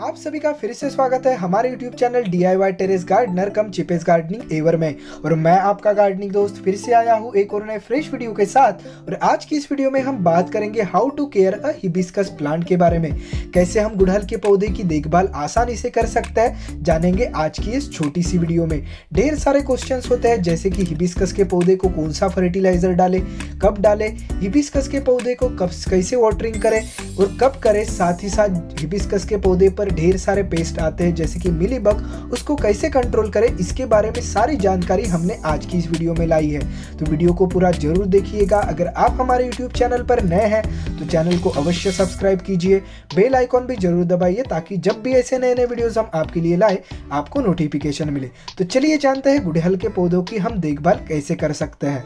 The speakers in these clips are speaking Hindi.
आप सभी का फिर से स्वागत है हमारे YouTube channel D I Y terrace gardener come cheapest gardening ever में। और मैं आपका गार्डनिंग दोस्त फिर से आया हूँ एक और नए फ्रेश वीडियो के साथ। और आज की इस वीडियो में हम बात करेंगे how to care a hibiscus plant के बारे में। कैसे हम गुड़हल के पौधे की देखभाल आसानी से कर सकते हैं, जानेंगे आज की इस छोटी सी वीडियो में। ढेर सारे क्वेश्चन होते हैं, जैसे कि हिबिस्कस के पौधे को कौन सा फर्टिलाइज़र डाले, कब डाले हिबिस्कस के पौधे को कब, कैसे वाटरिंग करें, और कब करें, साथ ही साथ हिबिस्कस के पौधे पर ढेर सारे पेस्ट आते हैं, जैसे कि मिली बग उसको कैसे कंट्रोल करें, इसके बारे में सारी जानकारी हमने आज की इस वीडियो में लाई है। तो वीडियो को पूरा ज़रूर देखिएगा। अगर आप हमारे यूट्यूब चैनल पर नए हैं तो चैनल को अवश्य सब्सक्राइब कीजिए। बेल आइकॉन भी ज़रूर दबाइए, ताकि जब भी ऐसे नए नए वीडियोस हम आपके लिए लाए, आपको नोटिफिकेशन मिले। तो चलिए जानते हैं गुड़हल के पौधों की हम देखभाल कैसे कर सकते हैं।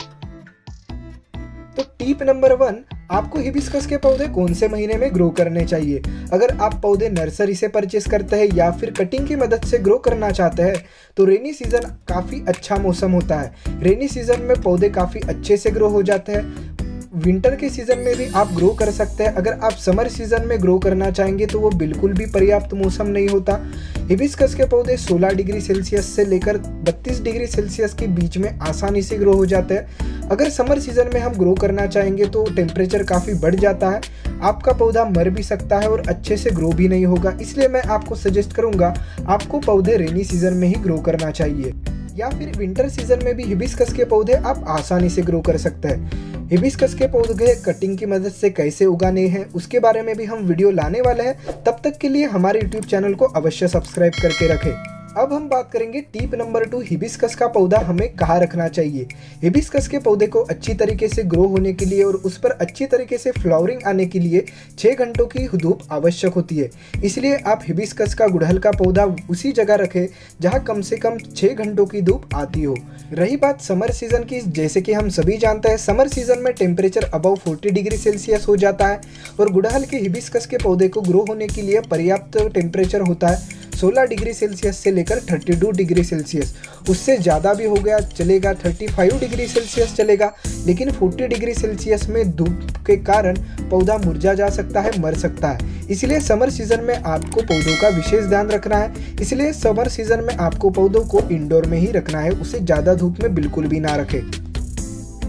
तो टिप नंबर वन, आपको हिबिस्कस के पौधे कौन से महीने में ग्रो करने चाहिए? अगर आप पौधे नर्सरी से परचेस करते हैं या फिर कटिंग की मदद से ग्रो करना चाहते हैं तो रेनी सीज़न काफ़ी अच्छा मौसम होता है। रेनी सीज़न में पौधे काफ़ी अच्छे से ग्रो हो जाते हैं। विंटर के सीज़न में भी आप ग्रो कर सकते हैं। अगर आप समर सीज़न में ग्रो करना चाहेंगे तो वो बिल्कुल भी पर्याप्त मौसम नहीं होता। हिबिस्कस के पौधे 16 डिग्री सेल्सियस से लेकर 32 डिग्री सेल्सियस के बीच में आसानी से ग्रो हो जाते हैं। अगर समर सीज़न में हम ग्रो करना चाहेंगे तो टेम्परेचर काफ़ी बढ़ जाता है। आपका पौधा मर भी सकता है और अच्छे से ग्रो भी नहीं होगा। इसलिए मैं आपको सजेस्ट करूँगा, आपको पौधे रेनी सीज़न में ही ग्रो करना चाहिए। या फिर विंटर सीज़न में भी हिबिस्कस के पौधे आप आसानी से ग्रो कर सकते हैं। हिबिस्कस के पौधे कटिंग की मदद से कैसे उगाने हैं, उसके बारे में भी हम वीडियो लाने वाले हैं। तब तक के लिए हमारे यूट्यूब चैनल को अवश्य सब्सक्राइब करके रखें। अब हम बात करेंगे टीप नंबर टू हिबिस्कस का पौधा हमें कहाँ रखना चाहिए। हिबिस्कस के पौधे को अच्छी तरीके से ग्रो होने के लिए और उस पर अच्छी तरीके से फ्लावरिंग आने के लिए छः घंटों की धूप आवश्यक होती है। इसलिए आप हिबिस्कस का गुड़हल का पौधा उसी जगह रखें जहाँ कम से कम छः घंटों की धूप आती हो। रही बात समर सीज़न की, जैसे कि हम सभी जानते हैं समर सीज़न में टेम्परेचर अबव 40 डिग्री सेल्सियस हो जाता है और गुड़हल के हिबिस्कस के पौधे को ग्रो होने के लिए पर्याप्त टेम्परेचर होता है। 16 डिग्री सेल्सियस से लेकर 32 डिग्री सेल्सियस। उससे ज़्यादा भी हो गया, चलेगा 35 डिग्री सेल्सियस चलेगा, लेकिन 40 डिग्री सेल्सियस में धूप के कारण पौधा मुरझा जा सकता है, मर सकता है। इसलिए समर सीज़न में आपको पौधों का विशेष ध्यान रखना है। इसलिए समर सीज़न में आपको पौधों को इंडोर में ही रखना है, उसे ज़्यादा धूप में बिल्कुल भी ना रखें।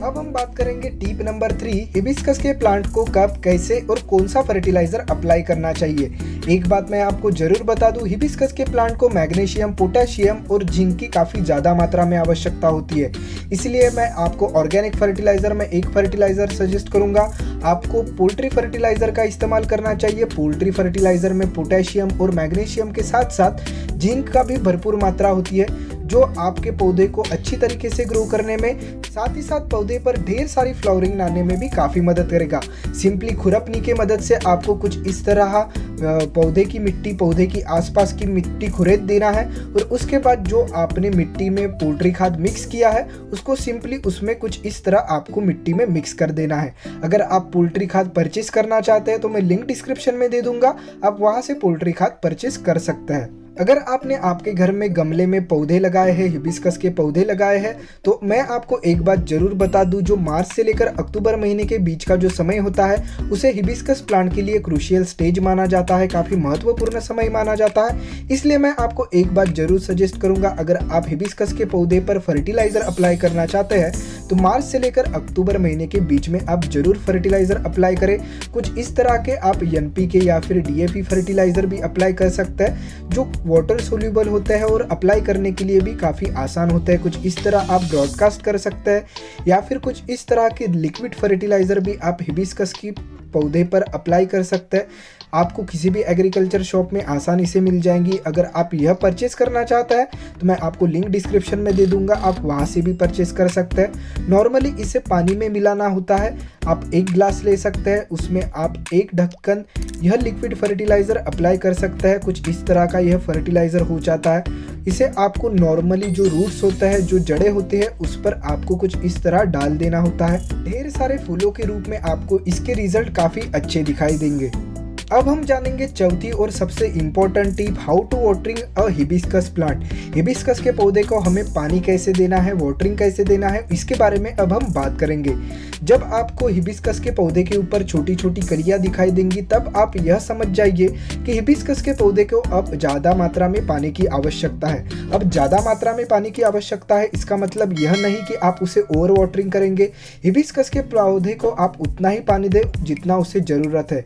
अब हम बात करेंगे टीप नंबर थ्री, हिबिस्कस के प्लांट को कब, कैसे और कौन सा फर्टिलाइज़र अप्लाई करना चाहिए। एक बात मैं आपको ज़रूर बता दूँ, हिबिस्कस के प्लांट को मैग्नीशियम, पोटेशियम और जिंक की काफ़ी ज़्यादा मात्रा में आवश्यकता होती है। इसलिए मैं आपको ऑर्गेनिक फर्टिलाइज़र में एक फर्टिलाइज़र सजेस्ट करूँगा। आपको पोल्ट्री फर्टिलाइज़र का इस्तेमाल करना चाहिए। पोल्ट्री फर्टिलाइज़र में पोटेशियम और मैग्नीशियम के साथ साथ जिंक का भी भरपूर मात्रा होती है। जो आपके पौधे को अच्छी तरीके से ग्रो करने में, साथ ही साथ पौधे पर ढेर सारी फ्लावरिंग लाने में भी काफ़ी मदद करेगा। सिंपली खुरपनी के मदद से आपको कुछ इस तरह पौधे की मिट्टी, पौधे की आसपास की मिट्टी खुरेद देना है और उसके बाद जो आपने मिट्टी में पोल्ट्री खाद मिक्स किया है, उसको सिंपली उसमें कुछ इस तरह आपको मिट्टी में मिक्स कर देना है। अगर आप पोल्ट्री खाद परचेस करना चाहते हैं तो मैं लिंक डिस्क्रिप्शन में दे दूँगा। आप वहाँ से पोल्ट्री खाद परचेस कर सकते हैं। अगर आपने आपके घर में गमले में पौधे लगाए हैं हिबिस्कस के पौधे लगाए हैं तो मैं आपको एक बात ज़रूर बता दूँ, जो मार्च से लेकर अक्टूबर महीने के बीच का जो समय होता है, उसे हिबिस्कस प्लांट के लिए क्रूशियल स्टेज माना जाता है, काफ़ी महत्वपूर्ण समय माना जाता है। इसलिए मैं आपको एक बात ज़रूर सजेस्ट करूँगा, अगर आप हिबिस्कस के पौधे पर फर्टिलाइज़र अप्लाई करना चाहते हैं तो मार्च से लेकर अक्टूबर महीने के बीच में आप ज़रूर फर्टिलाइज़र अप्लाई करें। कुछ इस तरह के आप एनपी के या फिर डी फर्टिलाइज़र भी अप्लाई कर सकते हैं, जो वाटर सोल्यूबल होता है और अप्लाई करने के लिए भी काफ़ी आसान होता है। कुछ इस तरह आप ब्रॉडकास्ट कर सकते हैं या फिर कुछ इस तरह के लिक्विड फर्टिलाइज़र भी आप हिबिस्कस की पौधे पर अप्लाई कर सकते हैं। आपको किसी भी एग्रीकल्चर शॉप में आसानी से मिल जाएँगी। अगर आप यह परचेस करना चाहता है तो मैं आपको लिंक डिस्क्रिप्शन में दे दूँगा। आप वहाँ से भी परचेस कर सकते हैं। नॉर्मली इसे पानी में मिलाना होता है। आप एक ग्लास ले सकते हैं। उसमें आप एक ढक्कन यह लिक्विड फर्टिलाइज़र अप्लाई कर सकते हैं। कुछ इस तरह का यह फर्टिलाइज़र हो जाता है। इसे आपको नॉर्मली जो रूट्स होता है, जो जड़े होते हैं, उस पर आपको कुछ इस तरह डाल देना होता है। ढेर सारे फूलों के रूप में आपको इसके रिज़ल्ट काफ़ी अच्छे दिखाई देंगे। अब हम जानेंगे चौथी और सबसे important tip how to watering a hibiscus plant hibiscus के पौधे को हमें पानी कैसे देना है वाटरिंग कैसे देना है, इसके बारे में अब हम बात करेंगे। जब आपको हिबिस्कस के पौधे के ऊपर छोटी छोटी कलियाँ दिखाई देंगी, तब आप यह समझ जाइए कि हिबिस्कस के पौधे को अब ज़्यादा मात्रा में पानी की आवश्यकता है। अब ज़्यादा मात्रा में पानी की आवश्यकता है, इसका मतलब यह नहीं कि आप उसे ओवर वाटरिंग करेंगे। हिबिस्कस के पौधे को आप उतना ही पानी दें जितना उसे ज़रूरत है।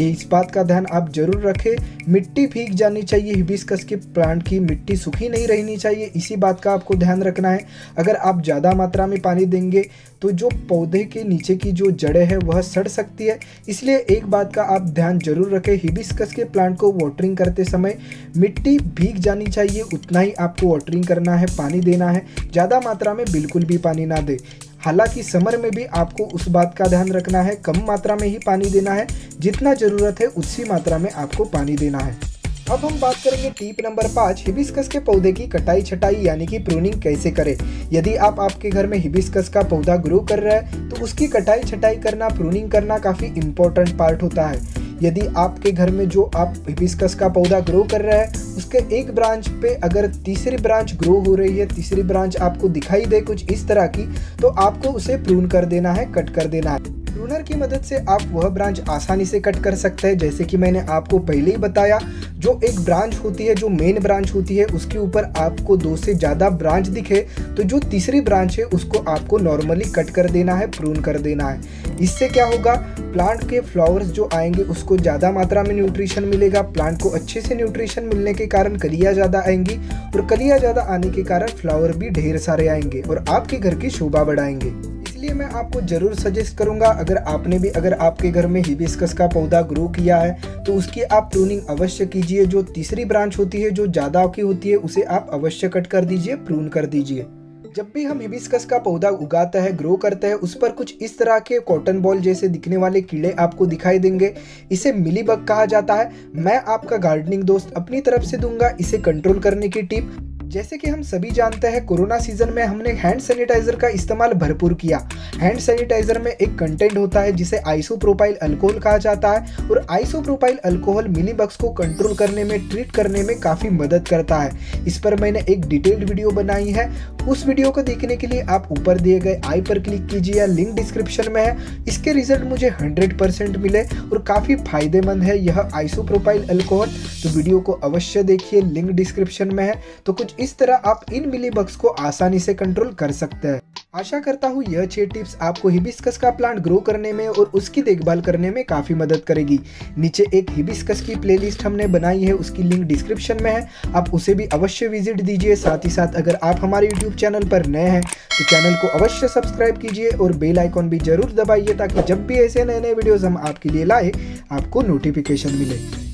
इस बात का ध्यान आप ज़रूर रखें। मिट्टी भीग जानी चाहिए, हिबिस्कस के प्लांट की मिट्टी सूखी नहीं रहनी चाहिए, इसी बात का आपको ध्यान रखना है। अगर आप ज़्यादा मात्रा में पानी देंगे तो जो पौधे के नीचे की जो जड़ें हैं, वह सड़ सकती है। इसलिए एक बात का आप ध्यान ज़रूर रखें, हिबिस्कस के प्लांट को वाटरिंग करते समय मिट्टी भीग जानी चाहिए, उतना ही आपको वाटरिंग करना है, पानी देना है। ज़्यादा मात्रा में बिल्कुल भी पानी ना दे। हालाँकि समर में भी आपको उस बात का ध्यान रखना है, कम मात्रा में ही पानी देना है, जितना ज़रूरत है उसी मात्रा में आपको पानी देना है। अब हम बात करेंगे टीप नंबर पाँच, हिबिस्कस के पौधे की कटाई छटाई यानी कि प्रूनिंग कैसे करें? यदि आप आपके घर में हिबिस्कस का पौधा ग्रो कर रहे हैं तो उसकी कटाई छटाई करना प्रूनिंग करना काफ़ी इंपॉर्टेंट पार्ट होता है। यदि आपके घर में जो आप हिबिस्कस का पौधा ग्रो कर रहा है, उसके एक ब्रांच पे अगर तीसरी ब्रांच ग्रो हो रही है, तीसरी ब्रांच आपको दिखाई दे कुछ इस तरह की तो आपको उसे प्रून कर देना है कट कर देना है। प्रूनर की मदद से आप वह ब्रांच आसानी से कट कर सकते हैं। जैसे कि मैंने आपको पहले ही बताया, जो एक ब्रांच होती है, जो मेन ब्रांच होती है, उसके ऊपर आपको दो से ज़्यादा ब्रांच दिखे। तो जो तीसरी ब्रांच है, उसको आपको नॉर्मली कट कर देना है प्रून कर देना है। इससे क्या होगा? प्लांट के फ्लावर्स जो आएँगे, उसको ज़्यादा मात्रा में न्यूट्रिशन मिलेगा। प्लांट को अच्छे से न्यूट्रिशन मिलने के कारण कलियाँ ज़्यादा आएँगी और कलियाँ ज़्यादा आने के कारण फ्लावर भी ढेर सारे आएँगे और आपके घर की शोभा बढ़ाएँगे। इसलिए मैं आपको ज़रूर सजेस्ट करूँगा, अगर आपने भी, अगर आपके घर में हिबिस्कस का पौधा ग्रो किया है तो उसकी आप प्रूनिंग अवश्य कीजिए। जो तीसरी ब्रांच होती है, जो ज़्यादा की होती है, उसे आप अवश्य कट कर दीजिए प्रून कर दीजिए। जब भी हम हिबिस्कस का पौधा उगाते हैं ग्रो करते हैं, उस पर कुछ इस तरह के कॉटन बॉल जैसे दिखने वाले कीड़े आपको दिखाई देंगे। इसे मिलीबग कहा जाता है। मैं आपका गार्डनिंग दोस्त अपनी तरफ़ से दूँगा। इसे कंट्रोल करने की टिप जैसे कि हम सभी जानते हैं, कोरोना सीज़न में हमने हैंड सैनिटाइजर का इस्तेमाल भरपूर किया। हैंड सैनिटाइजर में एक कंटेंट होता है, जिसे आइसोप्रोपाइल अल्कोहल कहा जाता है और आइसोप्रोपाइल अल्कोहल मिलीबग्स को कंट्रोल करने में, ट्रीट करने में काफ़ी मदद करता है। इस पर मैंने एक डिटेल्ड वीडियो बनाई है। उस वीडियो को देखने के लिए आप ऊपर दिए गए आई पर क्लिक कीजिए या लिंक डिस्क्रिप्शन में है। इसके रिज़ल्ट मुझे हंड्रेड मिले और काफ़ी फ़ायदेमंद है यह आइसोप्रोपाइल अल्कोहल। तो वीडियो को अवश्य देखिए, लिंक डिस्क्रिप्शन में है। तो कुछ इस तरह आप इन मिली बग्स को आसानी से कंट्रोल कर सकते हैं। आशा करता हूँ यह छह टिप्स आपको हिबिस्कस का प्लांट ग्रो करने में और उसकी देखभाल करने में काफ़ी मदद करेगी। नीचे एक हिबिस्कस की प्लेलिस्ट हमने बनाई है, उसकी लिंक डिस्क्रिप्शन में है। आप उसे भी अवश्य विज़िट दीजिए, साथ ही साथ अगर आप हमारे यूट्यूब चैनल पर नए हैं तो चैनल को अवश्य सब्सक्राइब कीजिए और बेल आइकॉन भी ज़रूर दबाइए ताकि जब भी ऐसे नए नए वीडियोज़ हम आपके लिए लाए, आपको नोटिफिकेशन मिले।